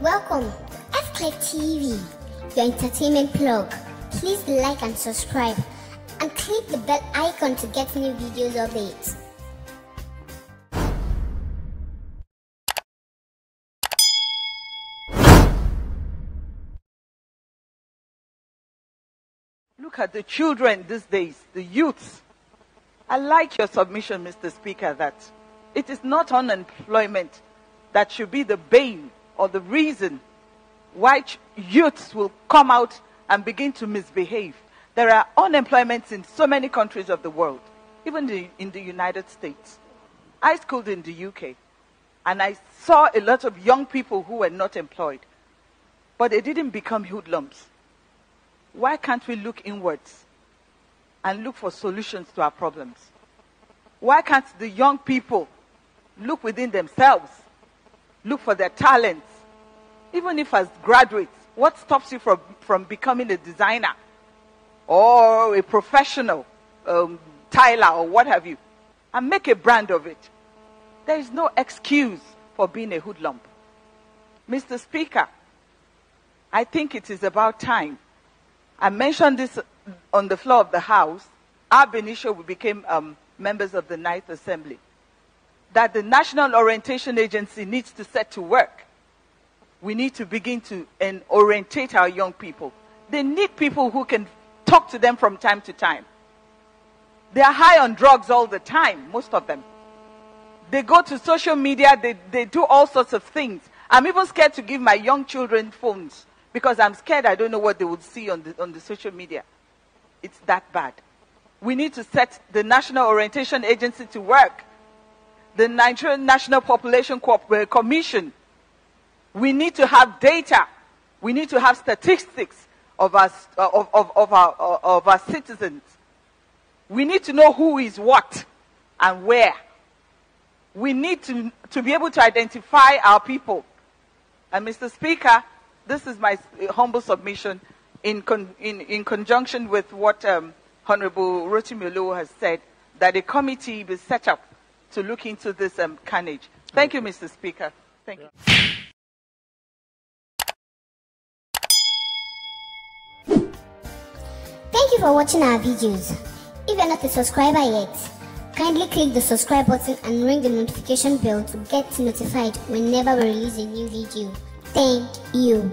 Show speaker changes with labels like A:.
A: Welcome to Fklef TV, your entertainment plug. Please like and subscribe and click the bell icon to get new videos updates.
B: Look at the children these days, the youths. I like your submission, Mr. Speaker, that it is not unemployment that should be the bane or the reason why youths will come out and begin to misbehave. There are unemployments in so many countries of the world, even the, in the United States. I schooled in the UK, and I saw a lot of young people who were not employed, but they didn't become hoodlums. Why can't we look inwards and look for solutions to our problems? Why can't the young people look within themselves, look for their talents? Even if as graduates, what stops you from, from becoming a designer or a professional um, or what have you? And make a brand of it. There is no excuse for being a hoodlum. Mr. Speaker, I think it is about time I mentioned this on the floor of the House. Ab initio, we became um, members of the Ninth Assembly. That the National Orientation Agency needs to set to work. We need to begin to and orientate our young people. They need people who can talk to them from time to time. They are high on drugs all the time, most of them. They go to social media, they, they do all sorts of things. I'm even scared to give my young children phones because I'm scared I don't know what they would see on the, on the social media. It's that bad. We need to set the National Orientation Agency to work. The Nigerian National Population uh, Commission. We need to have data. We need to have statistics of our, of, of, of, our, of our citizens. We need to know who is what and where. We need to, to be able to identify our people. And Mr. Speaker, this is my humble submission in, con, in, in conjunction with what um, Honorable Rotimi has said, that a committee be set up to look into this um, carnage. Thank you, Mr. Speaker. Thank you.
A: Thank you for watching our videos. If you're not a subscriber yet, kindly click the subscribe button and ring the notification bell to get notified whenever we release a new video. Thank you.